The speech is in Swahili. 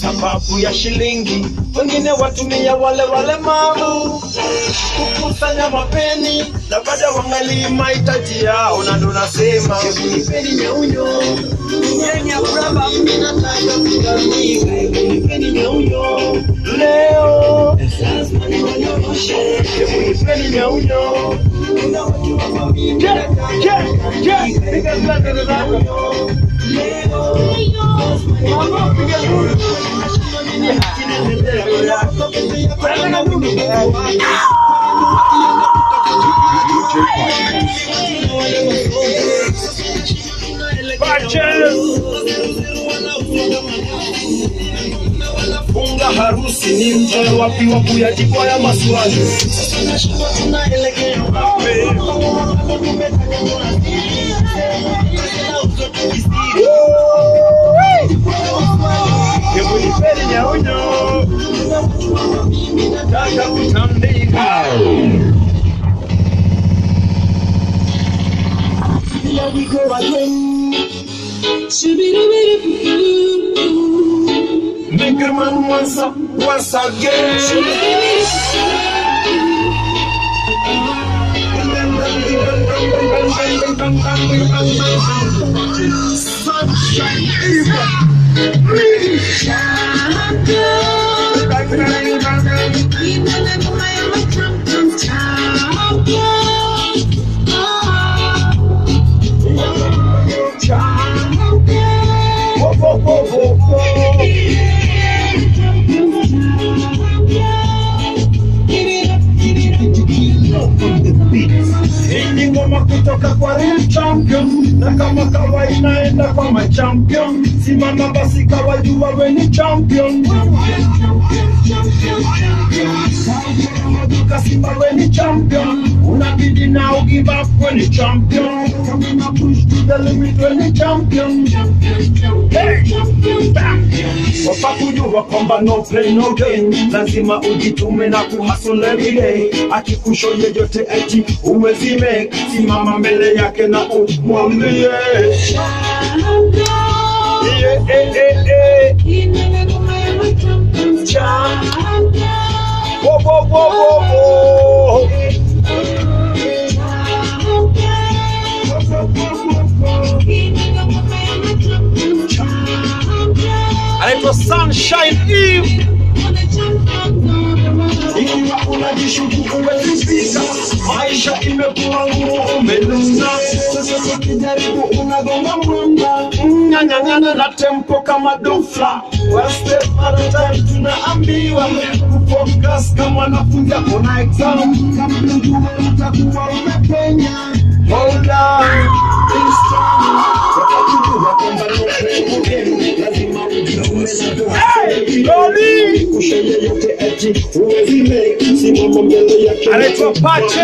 sababu ya shilingi. Wengine watumia wale wale mavu kukusanya mapeni na baada wangali mahitaji yao, na ndo nasema nipeni nyaunyo Nipeni ya kuraba, mimi nataka kudhamiwe. Nipeni nyaunyo leo, yeah, yeah, yeah, yeah, yeah, yeah, yeah, yeah, yeah, yeah, yeah, yeah, yeah, yeah, yeah, leo, Funga harusi ni wapi wa kuyajibu haya maswali? Tunaelekea wapi? Hebu nipeni nyaunyo, Sunshine Whoa, kutoka kwa Real Champion, na kama kawa inaenda kwa machampion, simama basi kawajua we ni champion. Maduka Simba we ni champion, unabidi now give up when the champion. Kama na push to the limit when the champion. Hey! Wafaa kujua kwamba no play no game, lazima ujitume na kuhustle every day. Akikusho yeyote eti uwezi make, simama mbele yake na umwambie yeah, yeah, yeah, yeah. Cha- Whoa, whoa, whoa, wo, anaitwa Sunshine Eve. Ikiwa unajishuku maisha imekuwa ngumu. Sasa ukijaribu unagonga mwamba, na tempo kama dofla. Tunaambiwa kufocus kama wanafunzi exam. Utakuwa umepenya. Hold on, Mali, kushenya yote eti uwezi make,